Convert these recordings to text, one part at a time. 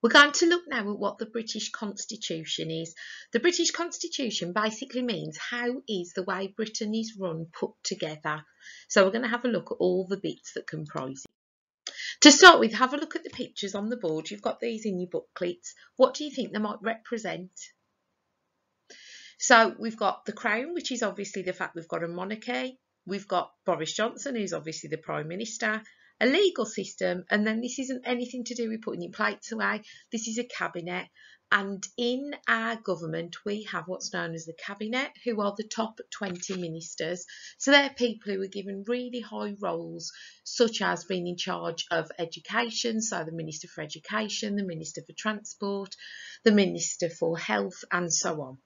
We're going to look now at what the British Constitution is. The British Constitution basically means how is the way Britain is run put together. So we're going to have a look at all the bits that comprise it. To start with, have a look at the pictures on the board. You've got these in your booklets. What do you think they might represent? So we've got the Crown, which is obviously the fact we've got a monarchy. We've got Boris Johnson, who's obviously the Prime Minister a legal system, and then this isn't anything to do with putting your plates away. This is a cabinet, and in our government, we have what's known as the cabinet, who are the top 20 ministers. So they're people who are given really high roles, such as being in charge of education, so the Minister for Education, the Minister for Transport, the Minister for Health, and so on.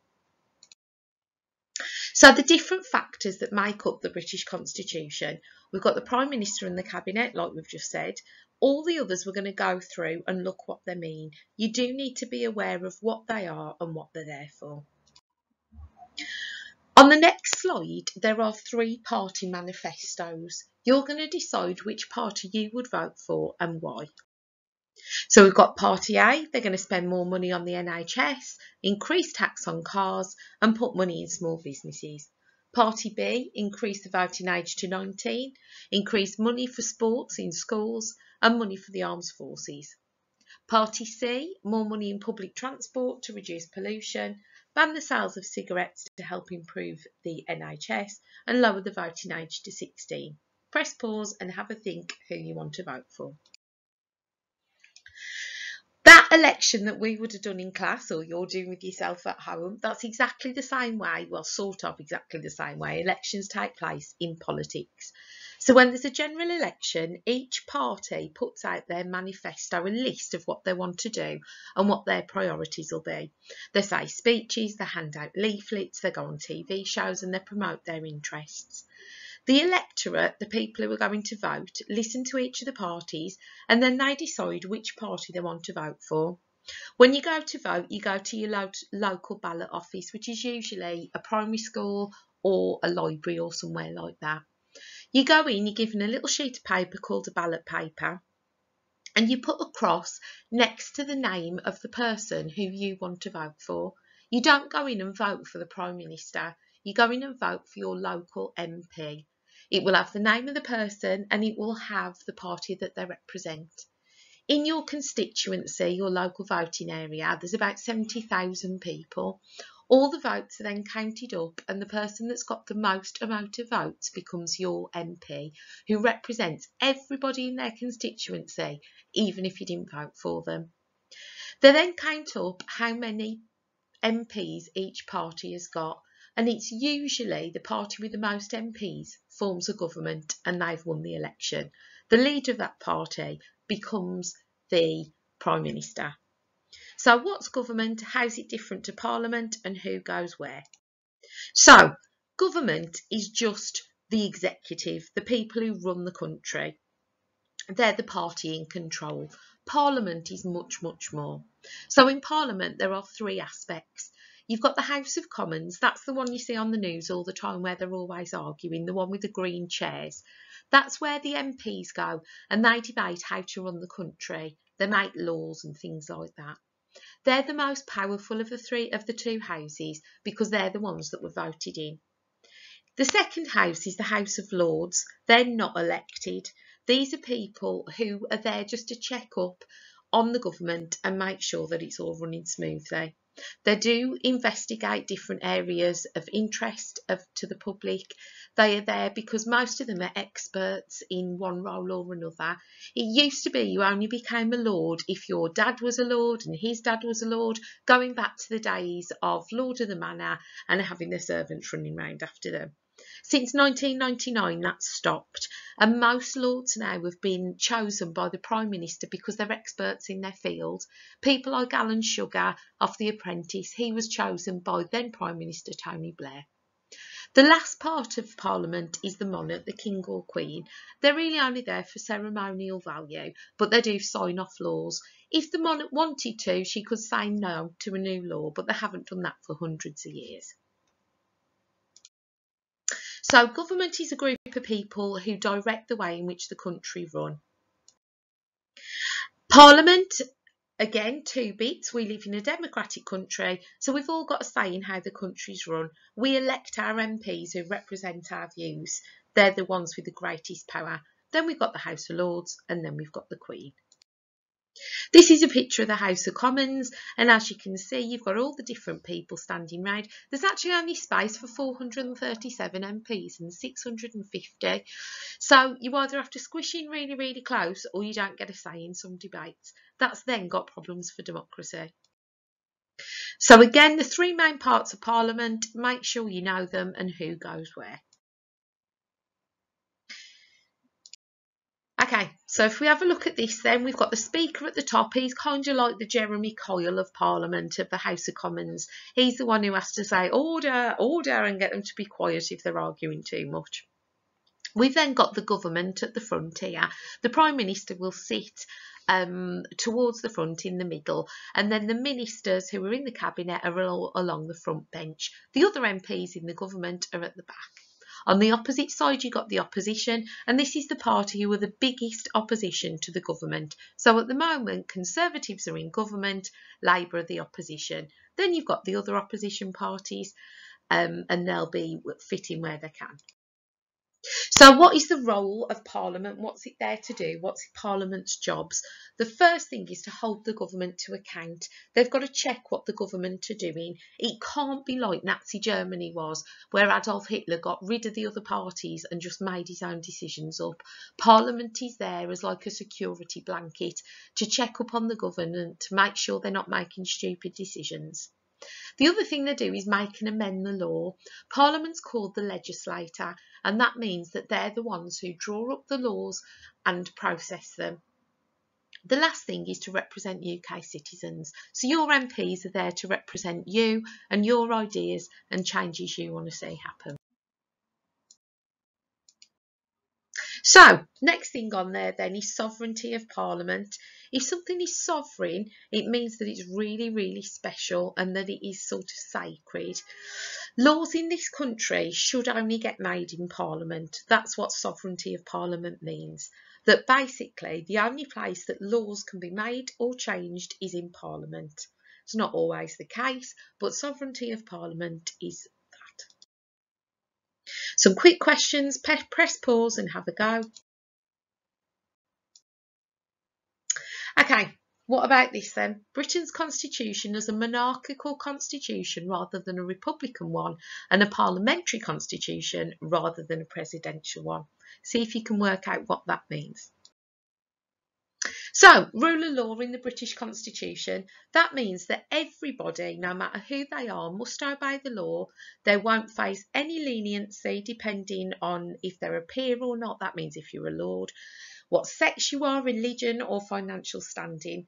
So the different factors that make up the British Constitution, we've got the Prime Minister and the Cabinet, like we've just said. All the others we're going to go through and look what they mean. You do need to be aware of what they are and what they're there for. On the next slide, there are three party manifestos. You're going to decide which party you would vote for and why. So we've got Party A, they're going to spend more money on the NHS, increase tax on cars and put money in small businesses. Party B, increase the voting age to 19, increase money for sports in schools and money for the armed forces. Party C, more money in public transport to reduce pollution, ban the sales of cigarettes to help improve the NHS and lower the voting age to 16. Press pause and have a think who you want to vote for election that we would have done in class or you're doing with yourself at home, that's exactly the same way, well, sort of exactly the same way elections take place in politics. So when there's a general election, each party puts out their manifesto, a list of what they want to do and what their priorities will be. They say speeches, they hand out leaflets, they go on TV shows and they promote their interests. The electorate, the people who are going to vote, listen to each of the parties and then they decide which party they want to vote for. When you go to vote, you go to your lo local ballot office, which is usually a primary school or a library or somewhere like that. You go in, you're given a little sheet of paper called a ballot paper, and you put a cross next to the name of the person who you want to vote for. You don't go in and vote for the Prime Minister, you go in and vote for your local MP. It will have the name of the person and it will have the party that they represent. In your constituency, your local voting area, there's about 70,000 people. All the votes are then counted up and the person that's got the most amount of votes becomes your MP, who represents everybody in their constituency, even if you didn't vote for them. They then count up how many MPs each party has got and it's usually the party with the most MPs forms a government and they've won the election. The leader of that party becomes the Prime Minister. So what's government? How's it different to Parliament and who goes where? So government is just the executive, the people who run the country. They're the party in control. Parliament is much, much more. So in Parliament there are three aspects. You've got the House of Commons, that's the one you see on the news all the time where they're always arguing, the one with the green chairs. That's where the MPs go and they debate how to run the country. They make laws and things like that. They're the most powerful of the three of the two houses because they're the ones that were voted in. The second house is the House of Lords. They're not elected. These are people who are there just to check up on the government and make sure that it's all running smoothly. They do investigate different areas of interest of, to the public. They are there because most of them are experts in one role or another. It used to be you only became a lord if your dad was a lord and his dad was a lord, going back to the days of Lord of the Manor and having the servants running round after them. Since 1999, that's stopped, and most lords now have been chosen by the Prime Minister because they're experts in their field. People like Alan Sugar of The Apprentice, he was chosen by then Prime Minister Tony Blair. The last part of Parliament is the monarch, the King or Queen. They're really only there for ceremonial value, but they do sign off laws. If the monarch wanted to, she could say no to a new law, but they haven't done that for hundreds of years. So government is a group of people who direct the way in which the country run. Parliament again, two bits. We live in a democratic country, so we've all got a say in how the country's run. We elect our MPs who represent our views. They're the ones with the greatest power. Then we've got the House of Lords, and then we've got the Queen. This is a picture of the House of Commons, and as you can see, you've got all the different people standing round. There's actually only space for 437 MPs and 650. So you either have to squish in really, really close, or you don't get a say in some debates. That's then got problems for democracy. So again, the three main parts of Parliament, make sure you know them and who goes where. Okay, so if we have a look at this then, we've got the Speaker at the top. He's kind of like the Jeremy Kyle of Parliament, of the House of Commons. He's the one who has to say, order, order, and get them to be quiet if they're arguing too much. We've then got the government at the front here. The Prime Minister will sit um, towards the front in the middle, and then the ministers who are in the cabinet are all along the front bench. The other MPs in the government are at the back. On the opposite side, you've got the opposition, and this is the party who are the biggest opposition to the government. So at the moment, Conservatives are in government, Labour are the opposition. Then you've got the other opposition parties, um, and they'll be fitting where they can. So what is the role of Parliament? What's it there to do? What's Parliament's jobs? The first thing is to hold the government to account. They've got to check what the government are doing. It can't be like Nazi Germany was, where Adolf Hitler got rid of the other parties and just made his own decisions up. Parliament is there as like a security blanket to check up on the government, to make sure they're not making stupid decisions. The other thing they do is make and amend the law. Parliament's called the legislator, and that means that they're the ones who draw up the laws and process them. The last thing is to represent UK citizens. So your MPs are there to represent you and your ideas and changes you want to see happen. So, next thing on there then is sovereignty of Parliament. If something is sovereign, it means that it's really, really special and that it is sort of sacred. Laws in this country should only get made in Parliament. That's what sovereignty of Parliament means. That basically the only place that laws can be made or changed is in Parliament. It's not always the case, but sovereignty of Parliament is some quick questions, press pause and have a go. Okay, what about this then? Britain's constitution is a monarchical constitution rather than a republican one and a parliamentary constitution rather than a presidential one. See if you can work out what that means. So, rule of law in the British Constitution, that means that everybody, no matter who they are, must obey the law. They won't face any leniency depending on if they're a peer or not. That means if you're a lord, what sex you are, religion or financial standing.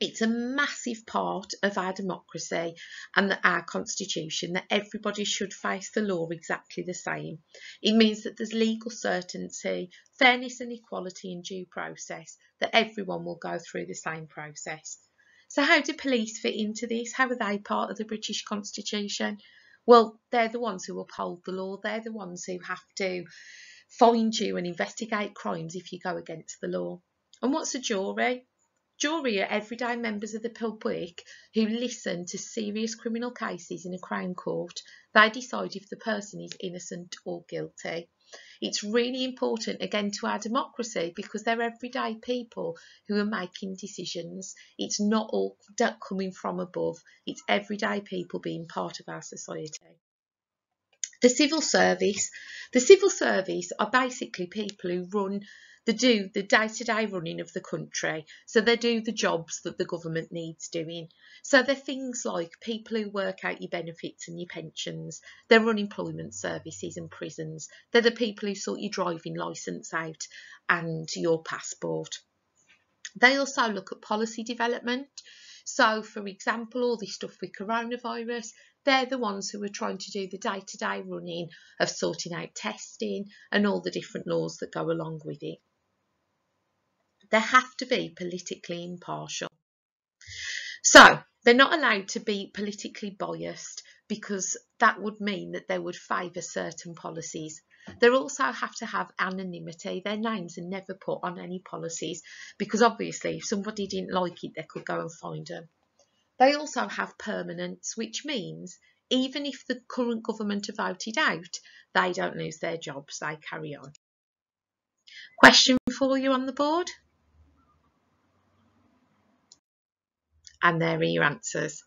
It's a massive part of our democracy and our constitution that everybody should face the law exactly the same. It means that there's legal certainty, fairness and equality in due process, that everyone will go through the same process. So how do police fit into this? How are they part of the British Constitution? Well, they're the ones who uphold the law. They're the ones who have to find you and investigate crimes if you go against the law. And what's a jury? Jury are everyday members of the public who listen to serious criminal cases in a Crown Court. They decide if the person is innocent or guilty. It's really important again to our democracy because they're everyday people who are making decisions. It's not all coming from above, it's everyday people being part of our society. The civil service. The civil service are basically people who run they do the day-to-day running of the country. So they do the jobs that the government needs doing. So they're things like people who work out your benefits and your pensions. They're unemployment services and prisons. They're the people who sort your driving licence out and your passport. They also look at policy development. So, for example, all this stuff with coronavirus, they're the ones who are trying to do the day to day running of sorting out testing and all the different laws that go along with it. They have to be politically impartial. So they're not allowed to be politically biased because that would mean that they would favour certain policies. They also have to have anonymity. Their names are never put on any policies because obviously if somebody didn't like it, they could go and find them. They also have permanence, which means even if the current government are voted out, they don't lose their jobs, they carry on. Question for you on the board? And there are your answers.